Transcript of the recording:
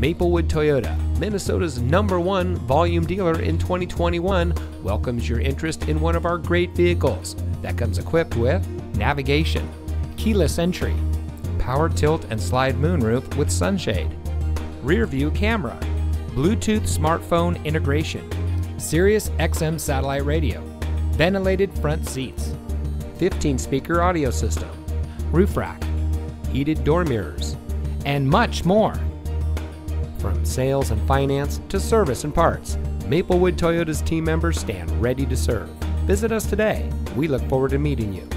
Maplewood Toyota, Minnesota's number one volume dealer in 2021, welcomes your interest in one of our great vehicles that comes equipped with navigation, keyless entry, power tilt and slide moonroof with sunshade, rear view camera, Bluetooth smartphone integration, Sirius XM satellite radio, ventilated front seats, 15 speaker audio system, roof rack, heated door mirrors, and much more. From sales and finance to service and parts, Maplewood Toyota's team members stand ready to serve. Visit us today. We look forward to meeting you.